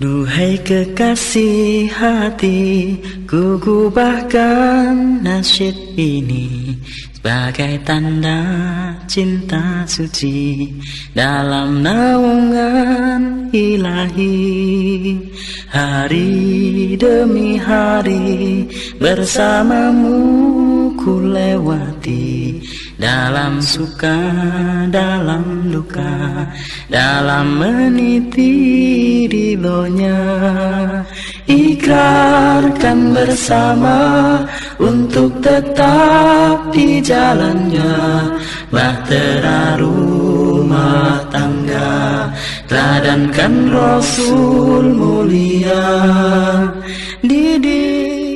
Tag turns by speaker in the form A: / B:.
A: Duhai kekasih hati, ku gubahkan nasyid ini sebagai tanda cinta suci dalam naungan ilahi. Hari demi hari bersamamu lewati dalam suka, dalam duka, dalam meniti ridhonya. Ikrarkan bersama untuk tetap di jalannya. Bahtera rumah tangga, teladankan Rasul mulia. Didik